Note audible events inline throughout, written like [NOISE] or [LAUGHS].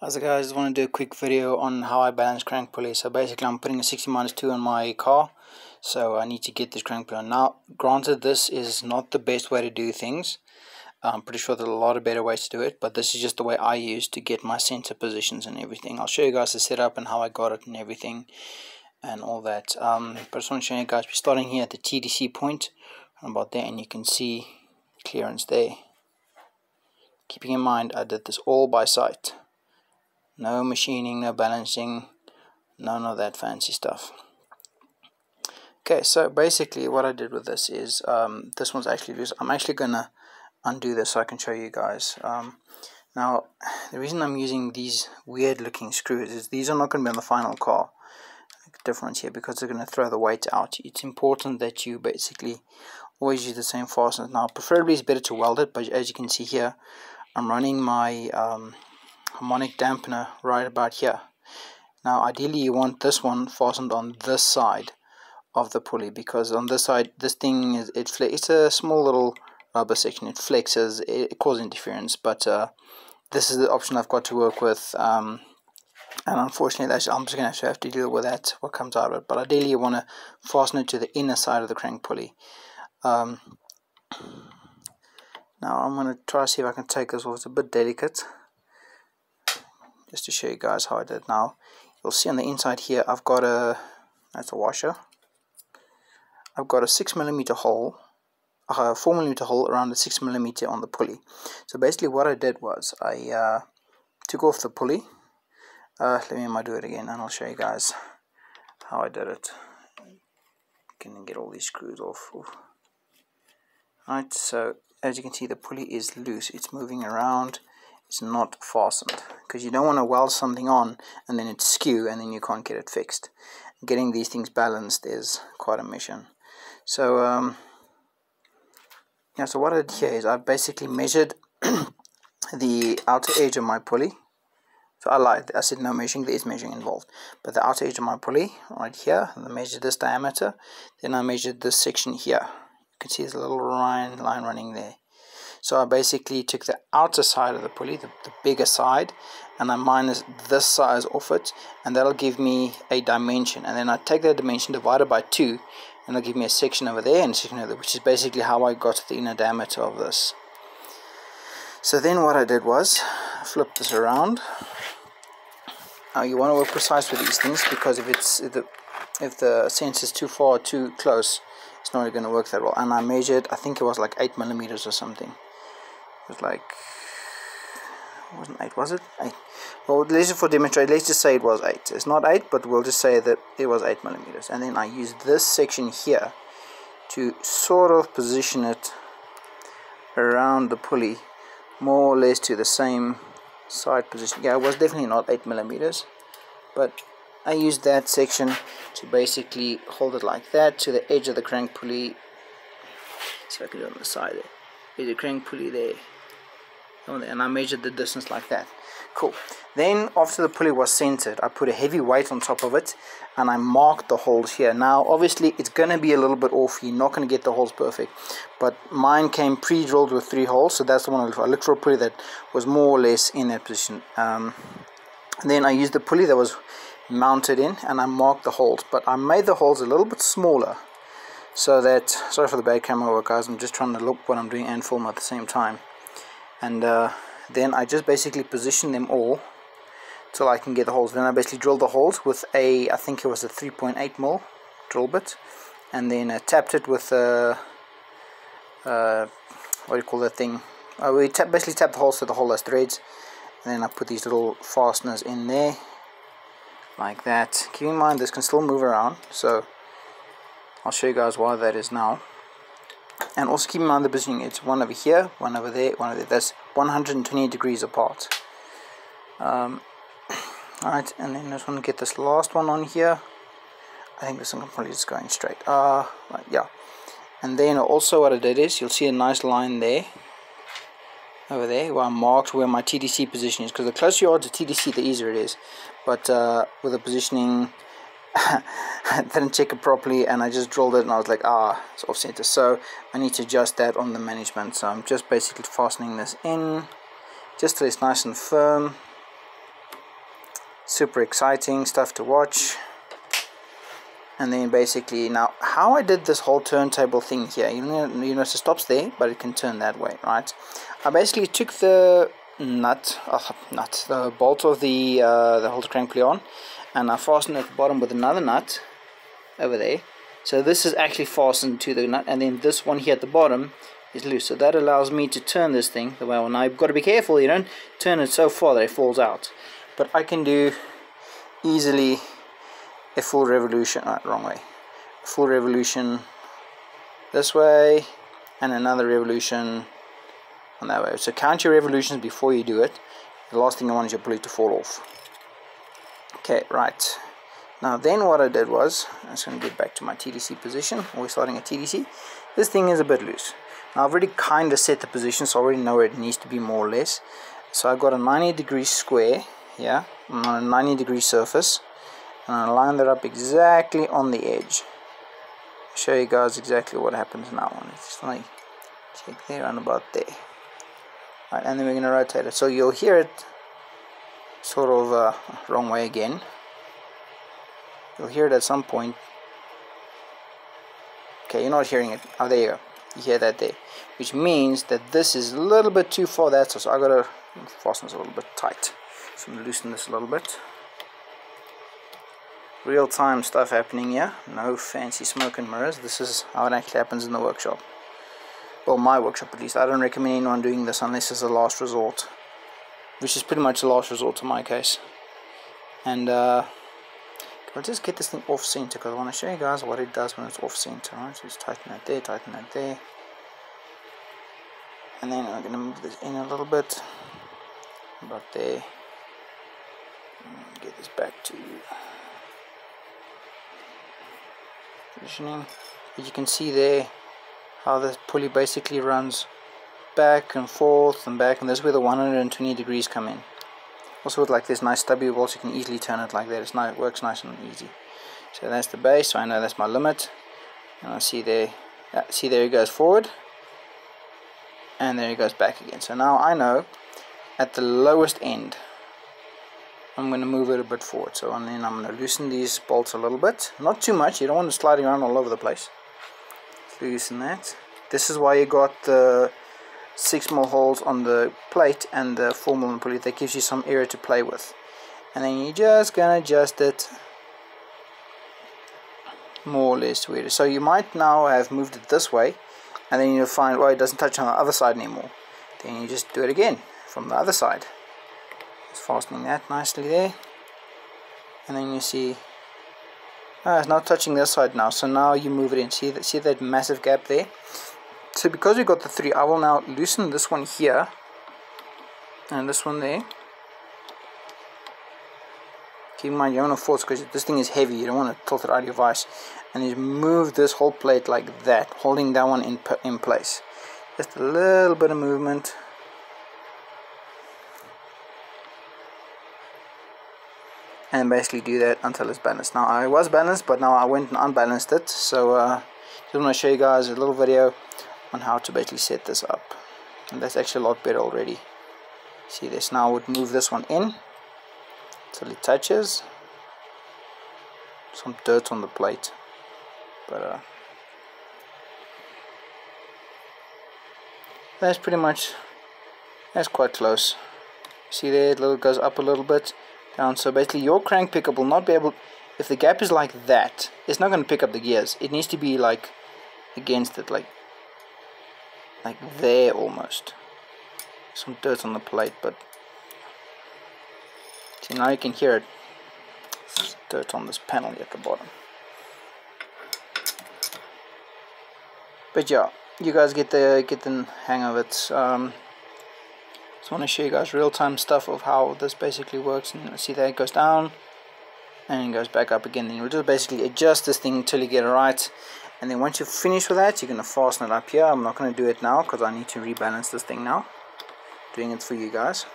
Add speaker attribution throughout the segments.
Speaker 1: As a guys, I just want to do a quick video on how I balance crank pulley. So basically I'm putting a 60 minus 2 on my car. So I need to get this crank pulley on. Now, granted this is not the best way to do things. I'm pretty sure there's a lot of better ways to do it. But this is just the way I use to get my center positions and everything. I'll show you guys the setup and how I got it and everything. And all that. Um, but I just want to show you guys, we're starting here at the TDC point. About there and you can see clearance there. Keeping in mind I did this all by sight no machining no balancing none of that fancy stuff. Okay so basically what I did with this is um, this one's actually loose I'm actually gonna undo this so I can show you guys. Um, now the reason I'm using these weird looking screws is these are not going to be on the final car. Difference here because they're going to throw the weight out. It's important that you basically always use the same fasteners. Now preferably it's better to weld it but as you can see here I'm running my um, harmonic dampener right about here. Now ideally you want this one fastened on this side of the pulley because on this side this thing is it it's a small little rubber section. It flexes it, it causes interference but uh, this is the option I've got to work with um, and unfortunately I'm just going to have to deal with that what comes out of it but ideally you want to fasten it to the inner side of the crank pulley. Um, now I'm going to try to see if I can take this off. It's a bit delicate just to show you guys how I did it now. You'll see on the inside here I've got a that's a washer. I've got a 6 millimeter hole a 4 millimeter hole around the 6 millimeter on the pulley. So basically what I did was I uh, took off the pulley. Uh, let me do it again and I'll show you guys how I did it. Can get all these screws off? Right so as you can see the pulley is loose. It's moving around. It's not fastened because you don't want to weld something on and then it's skew and then you can't get it fixed. Getting these things balanced is quite a mission. So um, yeah so what I did here is I basically measured [CLEARS THROAT] the outer edge of my pulley. So I lied I said no measuring there is measuring involved. But the outer edge of my pulley right here I measured this diameter. Then I measured this section here. You can see there's a little line line running there so I basically took the outer side of the pulley, the, the bigger side, and I minus this size off it, and that'll give me a dimension. And then I take that dimension divided by 2, and it'll give me a section over there and a section over there, which is basically how I got the inner diameter of this. So then what I did was, flip this around. Now you want to work precise with these things because if it's if the if the sense is too far or too close, it's not really going to work that well. And I measured, I think it was like 8 millimeters or something was like wasn't eight was it? Eight. Well let's just for demonstrate let's just say it was eight. It's not eight but we'll just say that it was eight millimeters. And then I use this section here to sort of position it around the pulley more or less to the same side position. Yeah it was definitely not eight millimeters but I used that section to basically hold it like that to the edge of the crank pulley. See if I can do it on the side there. There's a crank pulley there and I measured the distance like that. Cool. Then after the pulley was centered I put a heavy weight on top of it and I marked the holes here. Now obviously it's gonna be a little bit off. You're not gonna get the holes perfect. But mine came pre-drilled with three holes so that's the one I looked for a pulley that was more or less in that position. Um, then I used the pulley that was mounted in and I marked the holes. But I made the holes a little bit smaller so that sorry for the bad camera work guys. I'm just trying to look what I'm doing and film at the same time and uh, then I just basically position them all till I can get the holes. Then I basically drill the holes with a I think it was a 3.8 mil drill bit. And then uh, tapped it with a uh, what do you call that thing? Uh, we tap, basically tap the holes so the hole has threads. And then I put these little fasteners in there like that. Keep in mind this can still move around so I'll show you guys why that is now and also keep in mind the positioning it's one over here one over there one over there. That's 120 degrees apart. Um, [CLEARS THROAT] alright and then I just want to get this last one on here. I think this one can probably just going straight. Uh, right, yeah. And then also what I did is you'll see a nice line there over there where I marked where my TDC position is because the closer you are to TDC the easier it is. But uh, with the positioning I [LAUGHS] didn't check it properly and I just drilled it and I was like ah it's off center. So I need to adjust that on the management. So I'm just basically fastening this in just so it's nice and firm. Super exciting stuff to watch. And then basically now how I did this whole turntable thing here you know you notice it stops there but it can turn that way right? I basically took the nut oh, nut the bolt of the uh, the halter crank on and I fastened it at the bottom with another nut over there. So this is actually fastened to the nut and then this one here at the bottom is loose. So that allows me to turn this thing the way I want. Now you've got to be careful you don't turn it so far that it falls out. But I can do easily a full revolution uh, wrong way. Full revolution this way and another revolution on that way. So count your revolutions before you do it. The last thing you want is your pulley to fall off okay right. Now then what I did was I'm just going to get back to my TDC position. We're starting at TDC this thing is a bit loose. Now I've already kind of set the position so I already know where it needs to be more or less. So I've got a 90 degree square yeah? On a 90 degree surface. And I line that up exactly on the edge. Show you guys exactly what happens now when it's like check there and about there. Right, and then we're going to rotate it. So you'll hear it sort of uh, wrong way again. You'll hear it at some point. Okay you're not hearing it. Oh there you go. You hear that there. Which means that this is a little bit too far. That so, I gotta fasten this a little bit tight. So I'm gonna loosen this a little bit. Real-time stuff happening here. No fancy smoke and mirrors. This is how it actually happens in the workshop. Well my workshop at least. I don't recommend anyone doing this unless it's a last resort which is pretty much a last resort in my case. And uh, I'll just get this thing off center because I want to show you guys what it does when it's off center. Right so just tighten that there tighten that there. And then I'm going to move this in a little bit. About there. Get this back to positioning. As you can see there how the pulley basically runs back and forth and back and that's where the 120 degrees come in. Also with like this nice stubby bolts you can easily turn it like that. It's nice, it works nice and easy. So that's the base so I know that's my limit. And I see there yeah, see there it goes forward. And there it goes back again. So now I know at the lowest end I'm going to move it a bit forward. So and then I'm going to loosen these bolts a little bit. Not too much you don't want it sliding around all over the place. Loosen that. This is why you got the 6 more holes on the plate and the 4 mil pulley. That gives you some area to play with. And then you're just to adjust it more or less where. So you might now have moved it this way and then you'll find well it doesn't touch on the other side anymore. Then you just do it again from the other side. Just fastening that nicely there. And then you see ah, it's not touching this side now. So now you move it in. See that see that massive gap there so because we got the three I will now loosen this one here and this one there. Keep in mind you don't want to force because this thing is heavy. You don't want to tilt it out of your vise and you move this whole plate like that holding that one in, in place. Just a little bit of movement. And basically do that until it's balanced. Now I was balanced but now I went and unbalanced it. So uh, just want to show you guys a little video on how to basically set this up. And that's actually a lot better already. See this. Now I would move this one in until it touches. Some dirt on the plate. But uh, that's pretty much that's quite close. See there it little goes up a little bit down. So basically your crank pickup will not be able if the gap is like that it's not going to pick up the gears. It needs to be like against it like like there almost. Some dirt on the plate but see now you can hear it. There's dirt on this panel at the bottom. But yeah you guys get the get the hang of it. Um, just want to show you guys real-time stuff of how this basically works and see that it goes down and it goes back up again. Then you'll just basically adjust this thing until you get it right and then once you're finished with that you're going to fasten it up here. I'm not going to do it now because I need to rebalance this thing now. Doing it for you guys.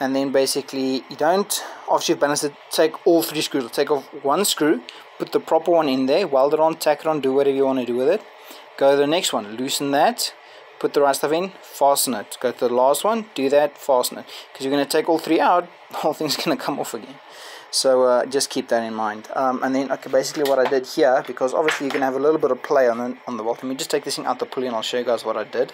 Speaker 1: And then basically you don't after you've balanced it take all three screws. Take off one screw put the proper one in there weld it on tack it on do whatever you want to do with it. Go to the next one loosen that put the right stuff in, fasten it. Go to the last one, do that, fasten it. Because you're going to take all three out, [LAUGHS] the whole thing's going to come off again. So uh, just keep that in mind. Um, and then, okay, basically what I did here, because obviously going to have a little bit of play on the, on the bolt. Let me just take this thing out the pulley and I'll show you guys what I did.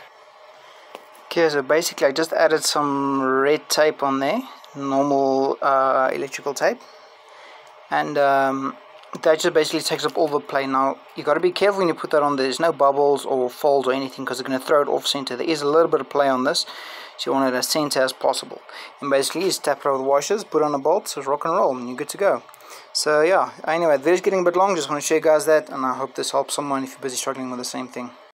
Speaker 1: Okay, so basically I just added some red tape on there, normal uh, electrical tape. And um, that just basically takes up all the play. Now, you got to be careful when you put that on. There's no bubbles or folds or anything because it's going to throw it off center. There is a little bit of play on this, so you want it as center as possible. And basically, just tap it over the washers, put on a bolt, so it's rock and roll, and you're good to go. So yeah, anyway, this is getting a bit long. Just want to show you guys that, and I hope this helps someone if you're busy struggling with the same thing.